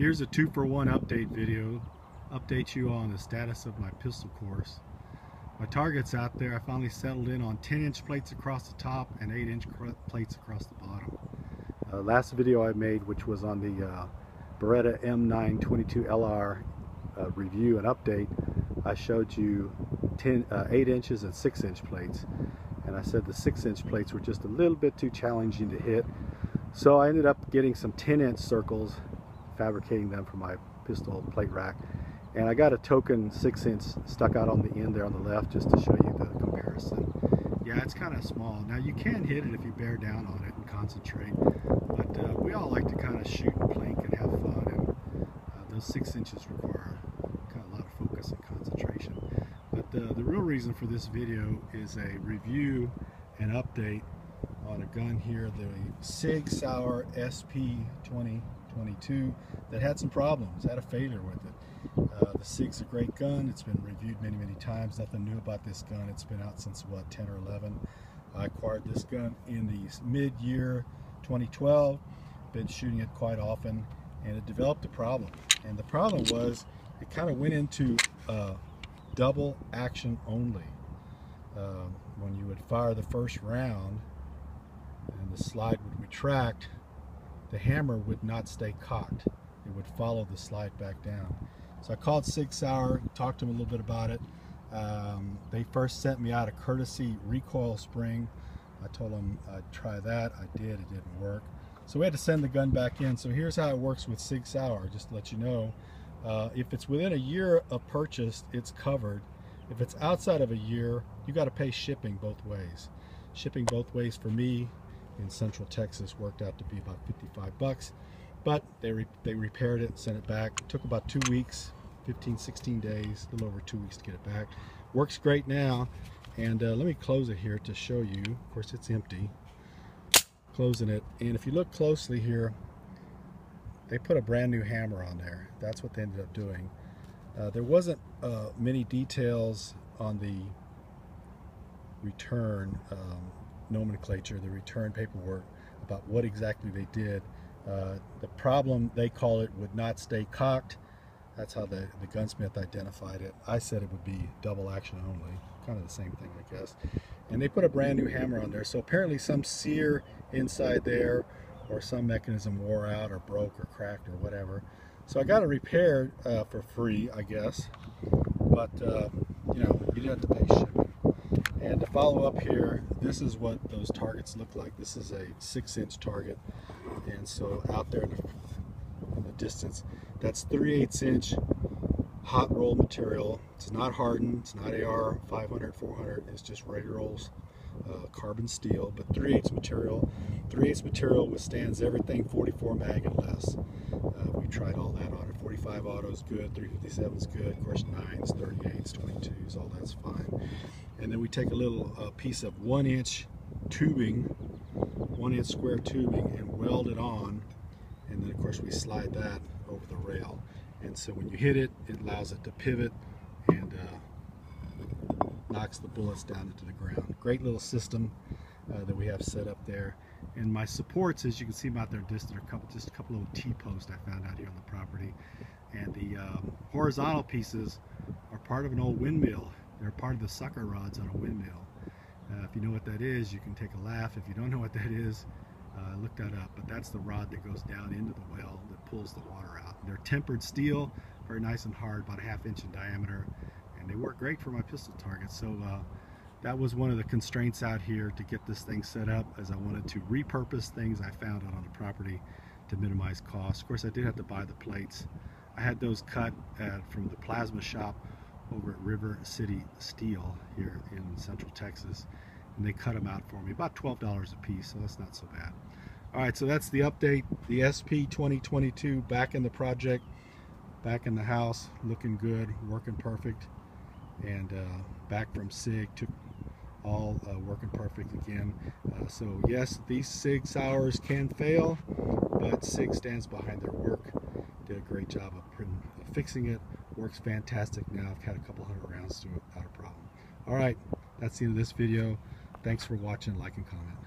Here's a two for one update video. Update you on the status of my pistol course. My target's out there. I finally settled in on 10 inch plates across the top and 8 inch plates across the bottom. Uh, last video I made, which was on the uh, Beretta M922LR uh, review and update, I showed you 10, uh, 8 inches and 6 inch plates. And I said the 6 inch plates were just a little bit too challenging to hit. So I ended up getting some 10 inch circles fabricating them for my pistol plate rack. And I got a token 6 inch stuck out on the end there on the left just to show you the comparison. Yeah, it's kind of small. Now you can hit it if you bear down on it and concentrate, but uh, we all like to kind of shoot and plink and have fun, and uh, those 6 inches require kind of a lot of focus and concentration. But uh, the real reason for this video is a review and update on a gun here, the Sig Sauer SP20 22 that had some problems, had a failure with it. Uh, the SIG's a great gun. It's been reviewed many, many times. Nothing new about this gun. It's been out since, what, 10 or 11. I acquired this gun in the mid-year 2012. Been shooting it quite often, and it developed a problem. And the problem was it kind of went into uh, double action only. Uh, when you would fire the first round and the slide would retract, the hammer would not stay cocked. It would follow the slide back down. So I called Sig Sauer, talked to them a little bit about it. Um, they first sent me out a courtesy recoil spring. I told them I'd try that. I did, it didn't work. So we had to send the gun back in. So here's how it works with Sig Sauer, just to let you know. Uh, if it's within a year of purchase, it's covered. If it's outside of a year, you got to pay shipping both ways. Shipping both ways for me in Central Texas worked out to be about 55 bucks. But they, re they repaired it, sent it back. It took about two weeks, 15, 16 days, a little over two weeks to get it back. Works great now. And uh, let me close it here to show you. Of course, it's empty. Closing it. And if you look closely here, they put a brand new hammer on there. That's what they ended up doing. Uh, there wasn't uh, many details on the return um, nomenclature, the return paperwork about what exactly they did. Uh, the problem, they call it, would not stay cocked. That's how the, the gunsmith identified it. I said it would be double action only. Kind of the same thing, I guess. And they put a brand new hammer on there. So apparently some sear inside there or some mechanism wore out or broke or cracked or whatever. So I got it repaired uh, for free, I guess. But, uh, you know, you didn't have to pay shipping. And to follow up here, this is what those targets look like. This is a six inch target. And so out there in the, in the distance, that's 3 8 inch hot roll material. It's not hardened, it's not AR 500, 400, it's just regular rolls, uh, carbon steel, but 3 8 material. 3 8 material withstands everything 44 mag and less. Uh, we tried all that on it. 45 auto is good, 357 is good, of course 9s, 38s, 22s, all that's fine and then we take a little uh, piece of one inch tubing one inch square tubing and weld it on and then of course we slide that over the rail and so when you hit it it allows it to pivot and uh, knocks the bullets down into the ground great little system uh, that we have set up there and my supports as you can see them out there distant are a couple just a couple of T-posts I found out here on the property and the um, horizontal pieces are part of an old windmill they're part of the sucker rods on a windmill. Uh, if you know what that is, you can take a laugh. If you don't know what that is, uh, look that up. But that's the rod that goes down into the well that pulls the water out. They're tempered steel, very nice and hard, about a half inch in diameter, they work great for my pistol targets. So uh, that was one of the constraints out here to get this thing set up, as I wanted to repurpose things I found out on the property to minimize costs. Of course, I did have to buy the plates. I had those cut from the plasma shop over at River City Steel here in Central Texas. And they cut them out for me, about $12 a piece, so that's not so bad. All right, so that's the update. The SP 2022 back in the project, back in the house, looking good, working perfect. And uh, back from SIG, took all uh, working perfect again. Uh, so yes, these SIG Sauers can fail, but SIG stands behind their work. Did a great job of fixing it, works fantastic now. I've had a couple hundred rounds to it without a problem. All right, that's the end of this video. Thanks for watching, like, and comment.